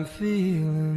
I'm feeling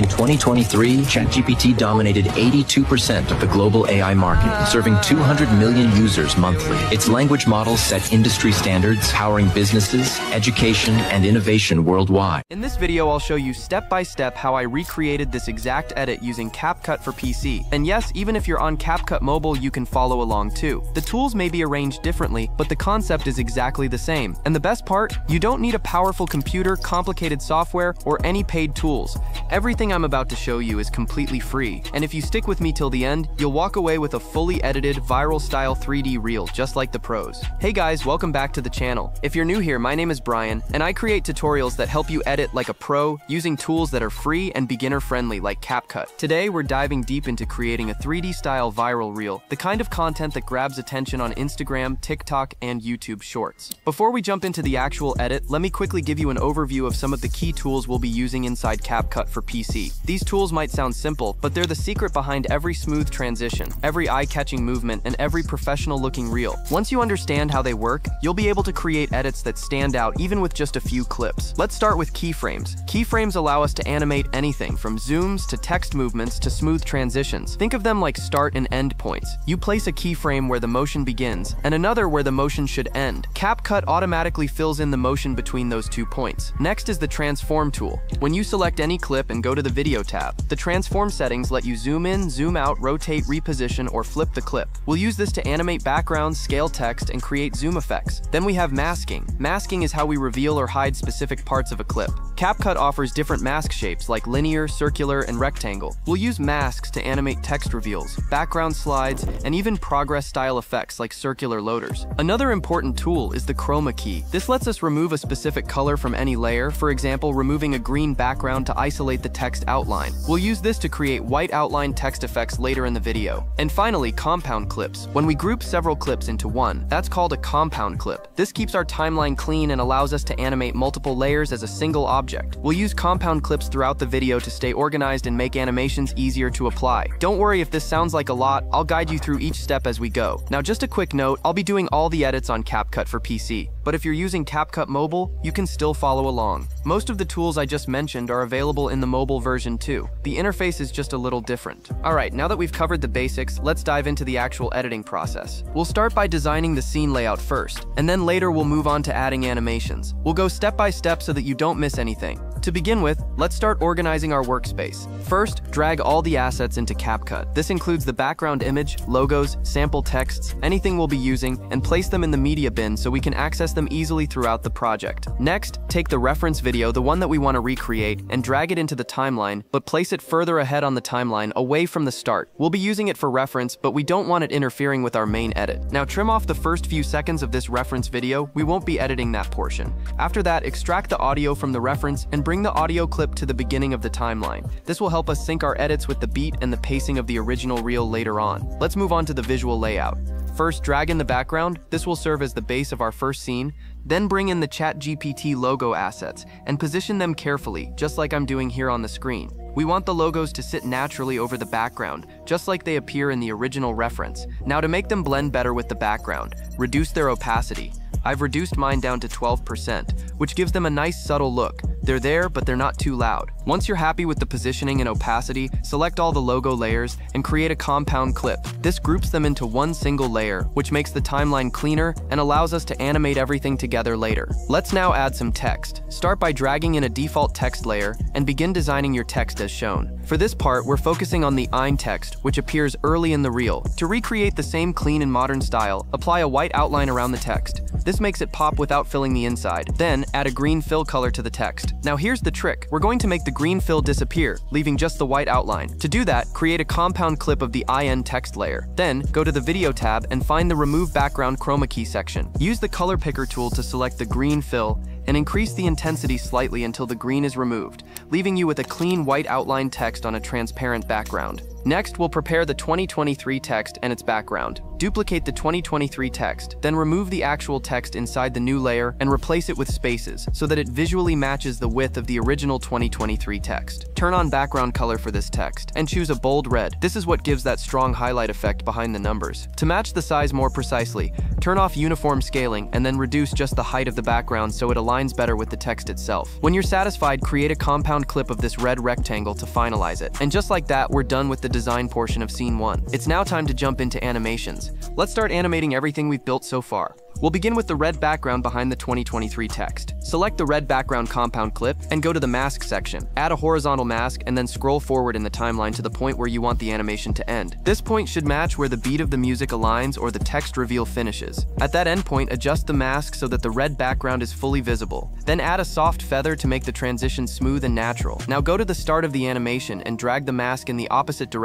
In 2023, ChatGPT dominated 82% of the global AI market, serving 200 million users monthly. Its language models set industry standards, powering businesses, education, and innovation worldwide. In this video, I'll show you step by step how I recreated this exact edit using CapCut for PC. And yes, even if you're on CapCut Mobile, you can follow along too. The tools may be arranged differently, but the concept is exactly the same. And the best part, you don't need a powerful computer, complicated software, or any paid tools. Everything Everything I'm about to show you is completely free, and if you stick with me till the end, you'll walk away with a fully edited, viral-style 3D reel just like the pros. Hey guys, welcome back to the channel. If you're new here, my name is Brian, and I create tutorials that help you edit like a pro using tools that are free and beginner-friendly like CapCut. Today, we're diving deep into creating a 3D-style viral reel, the kind of content that grabs attention on Instagram, TikTok, and YouTube Shorts. Before we jump into the actual edit, let me quickly give you an overview of some of the key tools we'll be using inside CapCut for PC. These tools might sound simple, but they're the secret behind every smooth transition, every eye-catching movement, and every professional-looking reel. Once you understand how they work, you'll be able to create edits that stand out even with just a few clips. Let's start with keyframes. Keyframes allow us to animate anything from zooms to text movements to smooth transitions. Think of them like start and end points. You place a keyframe where the motion begins and another where the motion should end. CapCut automatically fills in the motion between those two points. Next is the transform tool. When you select any clip and go to to the Video tab. The transform settings let you zoom in, zoom out, rotate, reposition, or flip the clip. We'll use this to animate backgrounds, scale text, and create zoom effects. Then we have masking. Masking is how we reveal or hide specific parts of a clip. CapCut offers different mask shapes like linear, circular, and rectangle. We'll use masks to animate text reveals, background slides, and even progress style effects like circular loaders. Another important tool is the chroma key. This lets us remove a specific color from any layer, for example, removing a green background to isolate the text text outline. We'll use this to create white outline text effects later in the video. And finally, compound clips. When we group several clips into one, that's called a compound clip. This keeps our timeline clean and allows us to animate multiple layers as a single object. We'll use compound clips throughout the video to stay organized and make animations easier to apply. Don't worry if this sounds like a lot, I'll guide you through each step as we go. Now just a quick note, I'll be doing all the edits on CapCut for PC, but if you're using CapCut Mobile, you can still follow along. Most of the tools I just mentioned are available in the mobile version too. The interface is just a little different. Alright, now that we've covered the basics, let's dive into the actual editing process. We'll start by designing the scene layout first, and then later we'll move on to adding animations. We'll go step by step so that you don't miss anything. To begin with, let's start organizing our workspace. First, drag all the assets into CapCut. This includes the background image, logos, sample texts, anything we'll be using, and place them in the media bin so we can access them easily throughout the project. Next, take the reference video, the one that we want to recreate, and drag it into the timeline, but place it further ahead on the timeline, away from the start. We'll be using it for reference, but we don't want it interfering with our main edit. Now trim off the first few seconds of this reference video, we won't be editing that portion. After that, extract the audio from the reference and bring the audio clip to the beginning of the timeline. This will help us sync our edits with the beat and the pacing of the original reel later on. Let's move on to the visual layout. First, drag in the background. This will serve as the base of our first scene. Then bring in the ChatGPT logo assets and position them carefully, just like I'm doing here on the screen. We want the logos to sit naturally over the background, just like they appear in the original reference. Now to make them blend better with the background, reduce their opacity. I've reduced mine down to 12%, which gives them a nice subtle look. They're there, but they're not too loud. Once you're happy with the positioning and opacity, select all the logo layers and create a compound clip. This groups them into one single layer, which makes the timeline cleaner and allows us to animate everything together later. Let's now add some text. Start by dragging in a default text layer and begin designing your text as shown. For this part, we're focusing on the IN text, which appears early in the reel. To recreate the same clean and modern style, apply a white outline around the text. This makes it pop without filling the inside. Then, add a green fill color to the text. Now here's the trick. We're going to make the green fill disappear, leaving just the white outline. To do that, create a compound clip of the IN text layer. Then, go to the Video tab and find the Remove Background Chroma Key section. Use the Color Picker tool to select the green fill and increase the intensity slightly until the green is removed, leaving you with a clean white outline text on a transparent background. Next, we'll prepare the 2023 text and its background. Duplicate the 2023 text, then remove the actual text inside the new layer and replace it with spaces so that it visually matches the width of the original 2023 text. Turn on background color for this text and choose a bold red. This is what gives that strong highlight effect behind the numbers. To match the size more precisely, turn off uniform scaling and then reduce just the height of the background so it aligns better with the text itself. When you're satisfied, create a compound clip of this red rectangle to finalize it. And just like that, we're done with the design portion of scene 1. It's now time to jump into animations. Let's start animating everything we've built so far. We'll begin with the red background behind the 2023 text. Select the red background compound clip and go to the mask section. Add a horizontal mask and then scroll forward in the timeline to the point where you want the animation to end. This point should match where the beat of the music aligns or the text reveal finishes. At that endpoint, adjust the mask so that the red background is fully visible. Then add a soft feather to make the transition smooth and natural. Now go to the start of the animation and drag the mask in the opposite direction.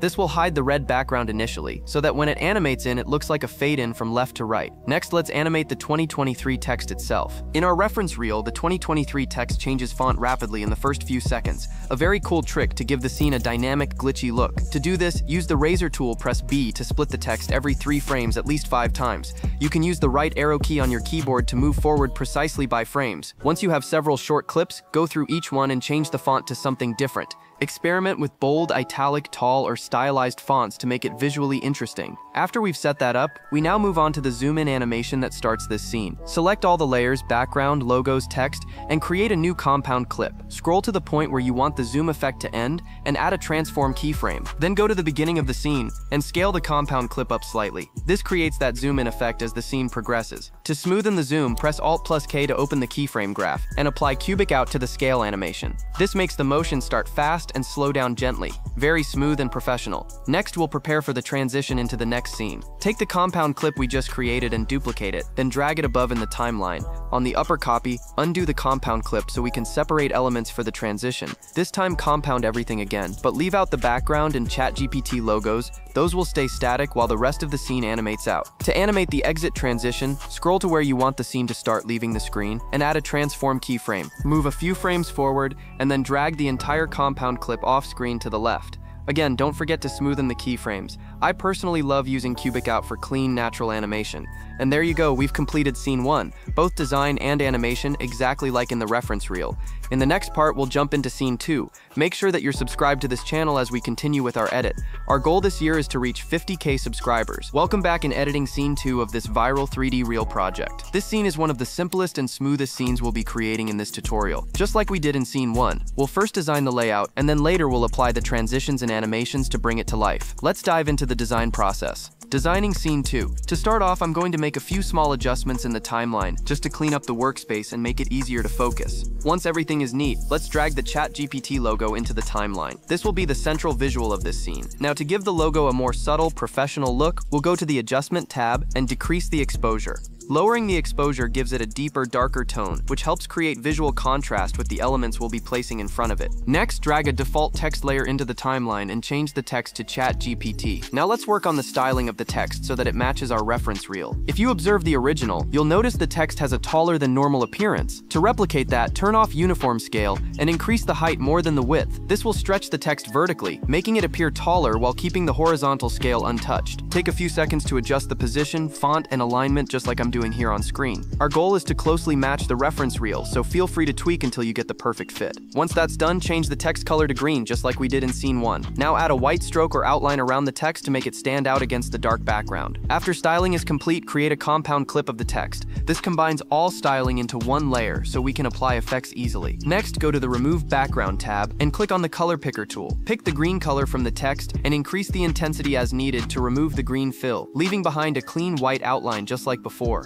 This will hide the red background initially, so that when it animates in, it looks like a fade in from left to right. Next, let's animate the 2023 text itself. In our reference reel, the 2023 text changes font rapidly in the first few seconds, a very cool trick to give the scene a dynamic, glitchy look. To do this, use the razor tool, press B to split the text every three frames at least five times. You can use the right arrow key on your keyboard to move forward precisely by frames. Once you have several short clips, go through each one and change the font to something different. Experiment with bold, italic, tall, or stylized fonts to make it visually interesting. After we've set that up, we now move on to the zoom in animation that starts this scene. Select all the layers, background, logos, text, and create a new compound clip. Scroll to the point where you want the zoom effect to end and add a transform keyframe. Then go to the beginning of the scene and scale the compound clip up slightly. This creates that zoom in effect as the scene progresses. To smoothen the zoom, press Alt plus K to open the keyframe graph and apply cubic out to the scale animation. This makes the motion start fast and slow down gently. Very smooth and professional. Next, we'll prepare for the transition into the next scene. Take the compound clip we just created and duplicate it, then drag it above in the timeline. On the upper copy, undo the compound clip so we can separate elements for the transition. This time compound everything again, but leave out the background and ChatGPT logos, those will stay static while the rest of the scene animates out. To animate the exit transition, scroll to where you want the scene to start leaving the screen, and add a transform keyframe. Move a few frames forward, and then drag the entire compound clip off screen to the left. Again, don't forget to smoothen the keyframes. I personally love using Cubic Out for clean, natural animation. And there you go, we've completed scene 1, both design and animation exactly like in the reference reel. In the next part, we'll jump into scene 2. Make sure that you're subscribed to this channel as we continue with our edit. Our goal this year is to reach 50k subscribers. Welcome back in editing scene 2 of this viral 3D reel project. This scene is one of the simplest and smoothest scenes we'll be creating in this tutorial. Just like we did in scene 1, we'll first design the layout, and then later we'll apply the transitions and animations to bring it to life. Let's dive into the design process. Designing Scene 2. To start off, I'm going to make a few small adjustments in the timeline, just to clean up the workspace and make it easier to focus. Once everything is neat, let's drag the ChatGPT logo into the timeline. This will be the central visual of this scene. Now to give the logo a more subtle, professional look, we'll go to the Adjustment tab and decrease the exposure. Lowering the exposure gives it a deeper, darker tone, which helps create visual contrast with the elements we'll be placing in front of it. Next, drag a default text layer into the timeline and change the text to ChatGPT. Now let's work on the styling of the text so that it matches our reference reel. If you observe the original, you'll notice the text has a taller than normal appearance. To replicate that, turn off uniform scale and increase the height more than the width. This will stretch the text vertically, making it appear taller while keeping the horizontal scale untouched. Take a few seconds to adjust the position, font, and alignment just like I'm doing here on screen. Our goal is to closely match the reference reel, so feel free to tweak until you get the perfect fit. Once that's done, change the text color to green just like we did in scene 1. Now add a white stroke or outline around the text to make it stand out against the dark background. After styling is complete, create a compound clip of the text. This combines all styling into one layer so we can apply effects easily. Next, go to the Remove Background tab and click on the Color Picker tool. Pick the green color from the text and increase the intensity as needed to remove the green fill, leaving behind a clean white outline just like before.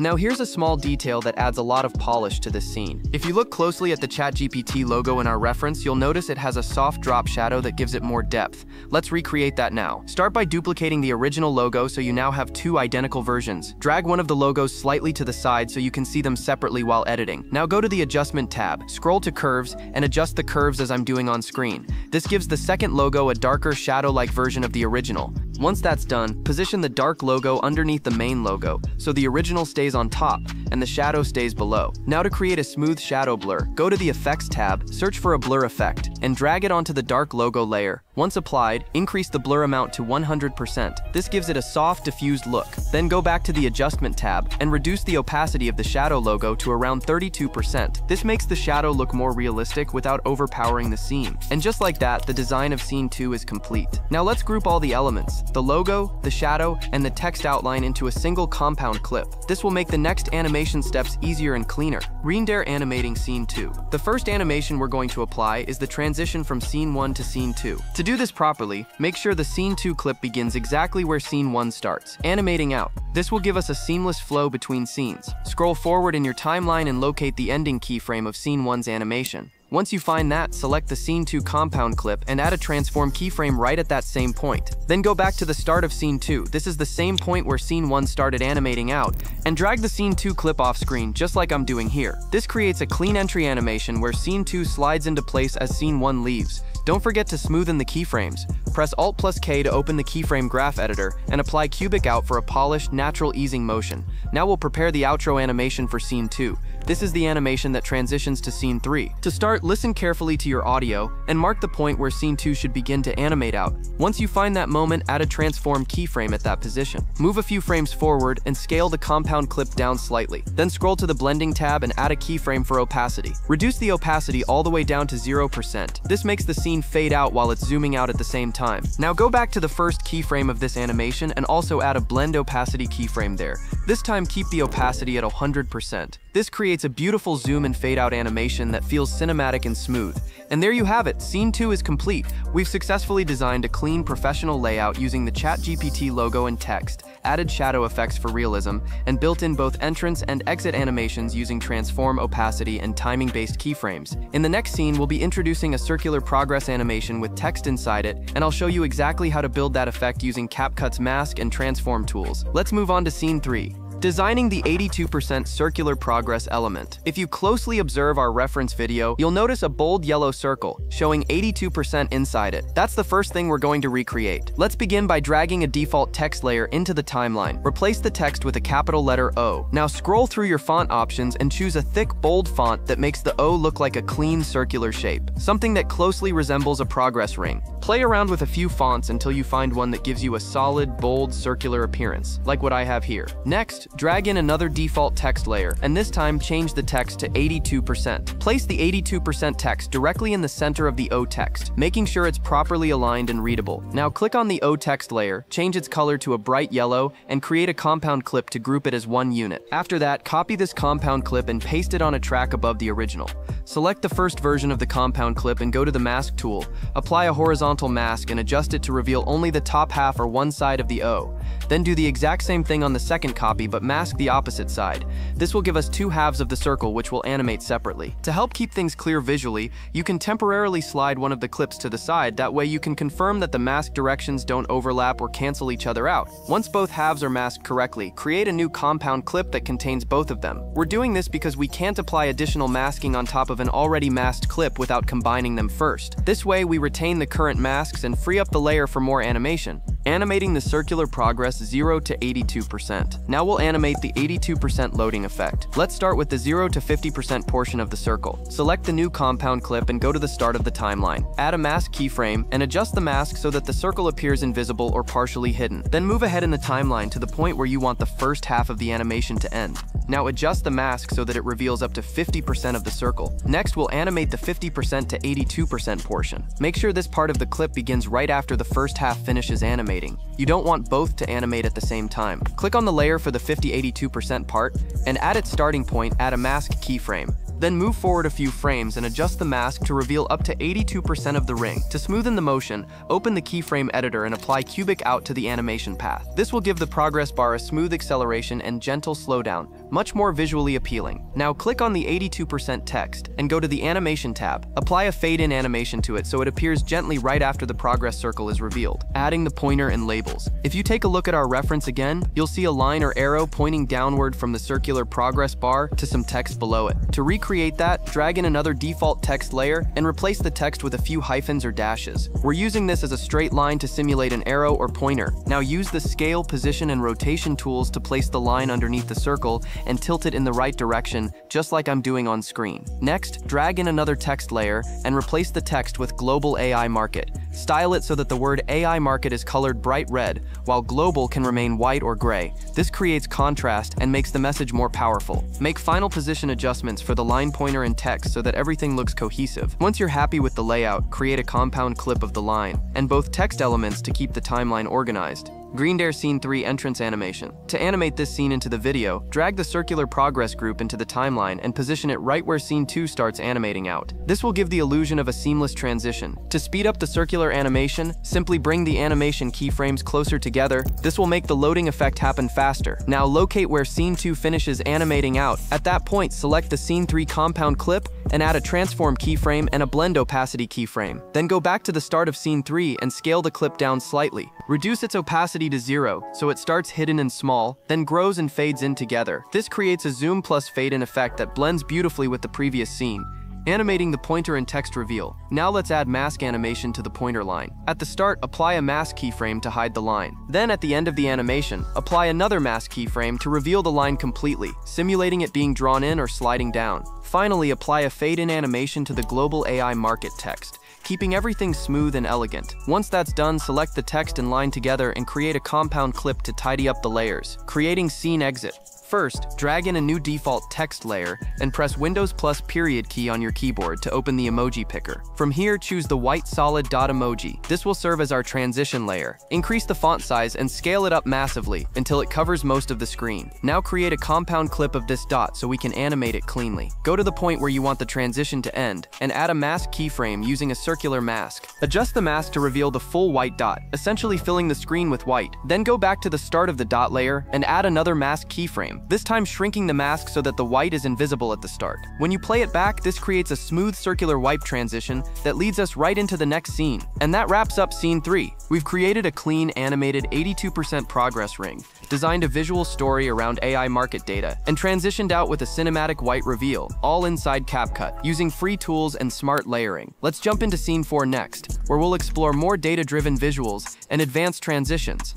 Now here's a small detail that adds a lot of polish to this scene. If you look closely at the ChatGPT logo in our reference, you'll notice it has a soft drop shadow that gives it more depth. Let's recreate that now. Start by duplicating the original logo so you now have two identical versions. Drag one of the logos slightly to the side so you can see them separately while editing. Now go to the Adjustment tab, scroll to Curves, and adjust the curves as I'm doing on screen. This gives the second logo a darker shadow-like version of the original. Once that's done, position the dark logo underneath the main logo, so the original stays stays on top, and the shadow stays below. Now to create a smooth shadow blur, go to the Effects tab, search for a blur effect, and drag it onto the dark logo layer. Once applied, increase the blur amount to 100%. This gives it a soft, diffused look. Then go back to the Adjustment tab and reduce the opacity of the shadow logo to around 32%. This makes the shadow look more realistic without overpowering the scene. And just like that, the design of scene 2 is complete. Now let's group all the elements, the logo, the shadow, and the text outline into a single compound clip. This will make the next animation steps easier and cleaner. Reendare animating scene 2. The first animation we're going to apply is the transition from scene 1 to scene 2. To do this properly, make sure the scene 2 clip begins exactly where scene 1 starts, animating out. This will give us a seamless flow between scenes. Scroll forward in your timeline and locate the ending keyframe of scene 1's animation. Once you find that, select the Scene 2 compound clip and add a transform keyframe right at that same point. Then go back to the start of Scene 2, this is the same point where Scene 1 started animating out, and drag the Scene 2 clip off screen, just like I'm doing here. This creates a clean entry animation where Scene 2 slides into place as Scene 1 leaves. Don't forget to smoothen the keyframes. Press Alt plus K to open the keyframe graph editor and apply Cubic out for a polished, natural easing motion. Now we'll prepare the outro animation for Scene 2. This is the animation that transitions to Scene 3. To start, listen carefully to your audio and mark the point where Scene 2 should begin to animate out. Once you find that moment, add a transform keyframe at that position. Move a few frames forward and scale the compound clip down slightly. Then scroll to the Blending tab and add a keyframe for opacity. Reduce the opacity all the way down to 0%. This makes the scene fade out while it's zooming out at the same time. Now go back to the first keyframe of this animation and also add a blend opacity keyframe there. This time keep the opacity at 100%. This creates a beautiful zoom and fade out animation that feels cinematic and smooth. And there you have it, scene 2 is complete. We've successfully designed a clean, professional layout using the ChatGPT logo and text, added shadow effects for realism, and built in both entrance and exit animations using transform opacity and timing-based keyframes. In the next scene, we'll be introducing a circular progress animation with text inside it, and I'll show you exactly how to build that effect using CapCut's mask and transform tools. Let's move on to scene 3. Designing the 82% circular progress element. If you closely observe our reference video, you'll notice a bold yellow circle, showing 82% inside it. That's the first thing we're going to recreate. Let's begin by dragging a default text layer into the timeline. Replace the text with a capital letter O. Now scroll through your font options and choose a thick, bold font that makes the O look like a clean circular shape, something that closely resembles a progress ring. Play around with a few fonts until you find one that gives you a solid, bold, circular appearance, like what I have here. Next, drag in another default text layer, and this time change the text to 82%. Place the 82% text directly in the center of the O text, making sure it's properly aligned and readable. Now click on the O text layer, change its color to a bright yellow, and create a compound clip to group it as one unit. After that, copy this compound clip and paste it on a track above the original. Select the first version of the compound clip and go to the mask tool. Apply a horizontal mask and adjust it to reveal only the top half or one side of the O. Then do the exact same thing on the second copy but mask the opposite side. This will give us two halves of the circle which will animate separately. To help keep things clear visually, you can temporarily slide one of the clips to the side, that way you can confirm that the mask directions don't overlap or cancel each other out. Once both halves are masked correctly, create a new compound clip that contains both of them. We're doing this because we can't apply additional masking on top of an already masked clip without combining them first. This way we retain the current masks and free up the layer for more animation. Animating the circular progress 0 to 82%. Now we'll animate the 82% loading effect. Let's start with the 0 to 50% portion of the circle. Select the new compound clip and go to the start of the timeline. Add a mask keyframe and adjust the mask so that the circle appears invisible or partially hidden. Then move ahead in the timeline to the point where you want the first half of the animation to end. Now adjust the mask so that it reveals up to 50% of the circle. Next, we'll animate the 50% to 82% portion. Make sure this part of the clip begins right after the first half finishes animating. You don't want both to animate at the same time. Click on the layer for the 50-82% part, and at its starting point, add a mask keyframe. Then move forward a few frames and adjust the mask to reveal up to 82% of the ring. To smoothen the motion, open the keyframe editor and apply cubic out to the animation path. This will give the progress bar a smooth acceleration and gentle slowdown, much more visually appealing. Now click on the 82% text and go to the animation tab. Apply a fade-in animation to it so it appears gently right after the progress circle is revealed, adding the pointer and labels. If you take a look at our reference again, you'll see a line or arrow pointing downward from the circular progress bar to some text below it. To recreate that, drag in another default text layer and replace the text with a few hyphens or dashes. We're using this as a straight line to simulate an arrow or pointer. Now use the scale, position, and rotation tools to place the line underneath the circle and tilt it in the right direction, just like I'm doing on screen. Next, drag in another text layer and replace the text with Global AI Market. Style it so that the word AI Market is colored bright red, while Global can remain white or gray. This creates contrast and makes the message more powerful. Make final position adjustments for the line pointer and text so that everything looks cohesive. Once you're happy with the layout, create a compound clip of the line, and both text elements to keep the timeline organized. Green Dare Scene 3 entrance animation. To animate this scene into the video, drag the circular progress group into the timeline and position it right where Scene 2 starts animating out. This will give the illusion of a seamless transition. To speed up the circular animation, simply bring the animation keyframes closer together. This will make the loading effect happen faster. Now locate where Scene 2 finishes animating out. At that point, select the Scene 3 compound clip and add a transform keyframe and a blend opacity keyframe. Then go back to the start of Scene 3 and scale the clip down slightly. Reduce its opacity to zero, so it starts hidden and small, then grows and fades in together. This creates a zoom plus fade in effect that blends beautifully with the previous scene. Animating the pointer and text reveal. Now let's add mask animation to the pointer line. At the start, apply a mask keyframe to hide the line. Then at the end of the animation, apply another mask keyframe to reveal the line completely, simulating it being drawn in or sliding down. Finally, apply a fade-in animation to the global AI market text keeping everything smooth and elegant. Once that's done, select the text and line together and create a compound clip to tidy up the layers, creating scene exit. First, drag in a new default text layer and press Windows plus period key on your keyboard to open the emoji picker. From here, choose the white solid dot emoji. This will serve as our transition layer. Increase the font size and scale it up massively until it covers most of the screen. Now create a compound clip of this dot so we can animate it cleanly. Go to the point where you want the transition to end and add a mask keyframe using a circular mask. Adjust the mask to reveal the full white dot, essentially filling the screen with white. Then go back to the start of the dot layer and add another mask keyframe this time shrinking the mask so that the white is invisible at the start. When you play it back, this creates a smooth circular wipe transition that leads us right into the next scene. And that wraps up scene 3. We've created a clean, animated 82% progress ring, designed a visual story around AI market data, and transitioned out with a cinematic white reveal, all inside CapCut, using free tools and smart layering. Let's jump into scene 4 next, where we'll explore more data-driven visuals and advanced transitions.